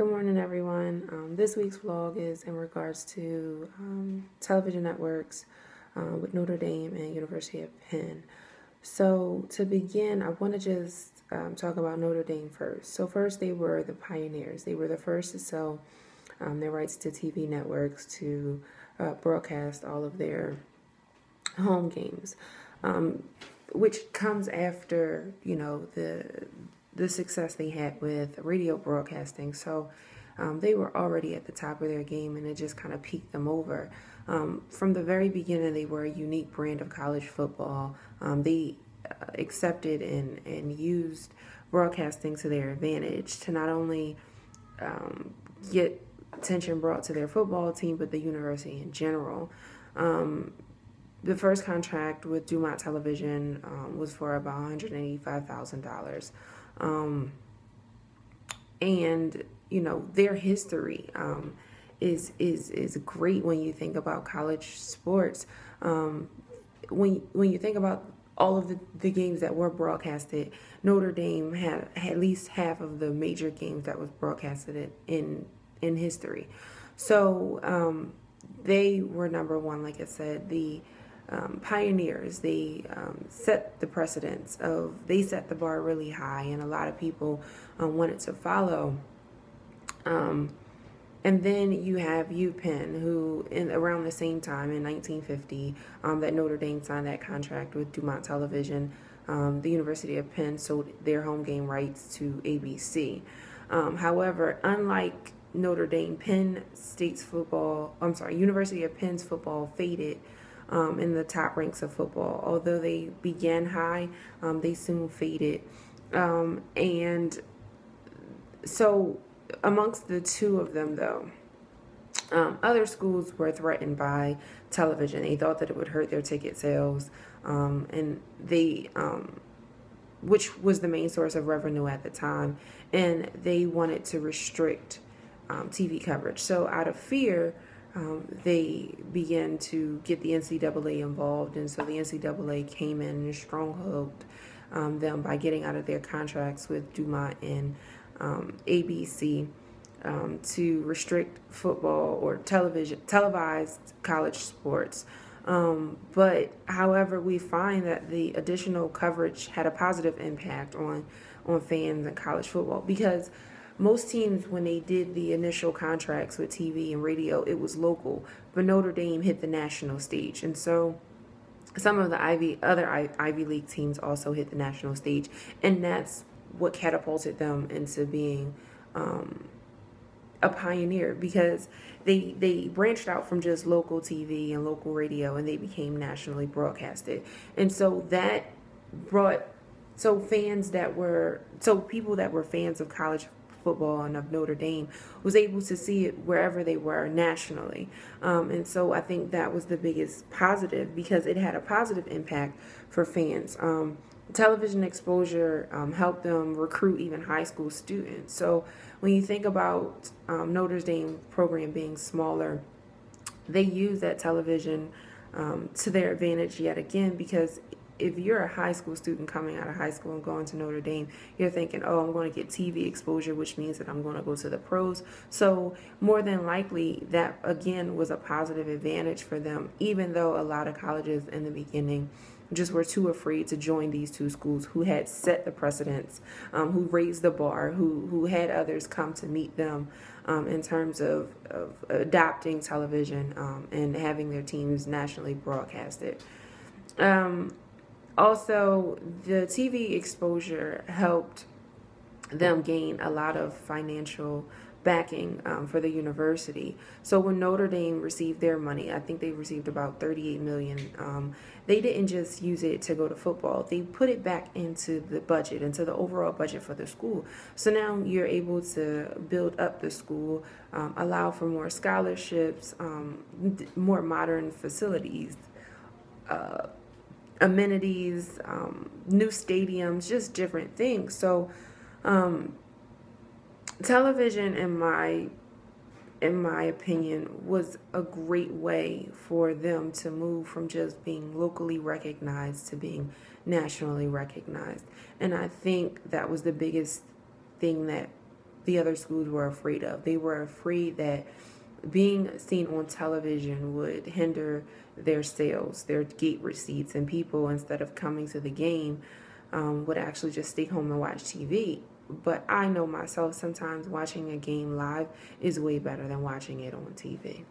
Good morning, everyone. Um, this week's vlog is in regards to um, television networks uh, with Notre Dame and University of Penn. So, to begin, I want to just um, talk about Notre Dame first. So, first, they were the pioneers. They were the first to sell um, their rights to TV networks to uh, broadcast all of their home games, um, which comes after you know the the success they had with radio broadcasting. So um, they were already at the top of their game, and it just kind of peaked them over. Um, from the very beginning, they were a unique brand of college football. Um, they uh, accepted and, and used broadcasting to their advantage to not only um, get attention brought to their football team, but the university in general. Um, the first contract with Dumont Television um, was for about $185,000. Um, and you know their history um, is is is great when you think about college sports. Um, when when you think about all of the, the games that were broadcasted, Notre Dame had, had at least half of the major games that was broadcasted in in history. So um, they were number one, like I said. The um, pioneers. They um, set the precedence of they set the bar really high, and a lot of people um, wanted to follow. Um, and then you have U Penn, who in around the same time in 1950 um, that Notre Dame signed that contract with Dumont Television. Um, the University of Penn sold their home game rights to ABC. however, unlike Notre Dame, Penn State's football, I'm sorry, University of Penn's football faded um, in the top ranks of football. Although they began high, um, they soon faded. Um, and so, amongst the two of them, though, um, other schools were threatened by television. They thought that it would hurt their ticket sales, um, and they, um, which was the main source of revenue at the time, and they wanted to restrict TV coverage. So, out of fear, um, they began to get the NCAA involved, and so the NCAA came in and stronghold um, them by getting out of their contracts with Dumont and um, ABC um, to restrict football or television televised college sports. Um, but however, we find that the additional coverage had a positive impact on on fans and college football because most teams when they did the initial contracts with TV and radio, it was local, but Notre Dame hit the national stage, and so some of the Ivy other Ivy League teams also hit the national stage, and that's what catapulted them into being um, a pioneer because they they branched out from just local TV and local radio, and they became nationally broadcasted, and so that brought so fans that were so people that were fans of college football and of Notre Dame was able to see it wherever they were nationally. Um, and so I think that was the biggest positive because it had a positive impact for fans. Um, television exposure um, helped them recruit even high school students. So when you think about um, Notre Dame program being smaller, they use that television um, to their advantage yet again because if you're a high school student coming out of high school and going to Notre Dame, you're thinking, oh, I'm going to get TV exposure, which means that I'm going to go to the pros. So, more than likely, that again was a positive advantage for them, even though a lot of colleges in the beginning just were too afraid to join these two schools who had set the precedents, um, who raised the bar, who, who had others come to meet them um, in terms of, of adopting television um, and having their teams nationally broadcasted. Um, also, the TV exposure helped them gain a lot of financial backing um, for the university. So when Notre Dame received their money, I think they received about 38 million. Um, they didn't just use it to go to football. They put it back into the budget, into the overall budget for the school. So now you're able to build up the school, um, allow for more scholarships, um, more modern facilities. Uh, amenities, um, new stadiums, just different things. So, um, television, in my in my opinion, was a great way for them to move from just being locally recognized to being nationally recognized. And I think that was the biggest thing that the other schools were afraid of. They were afraid that being seen on television would hinder their sales, their gate receipts, and people instead of coming to the game um, would actually just stay home and watch TV. But I know myself sometimes watching a game live is way better than watching it on TV.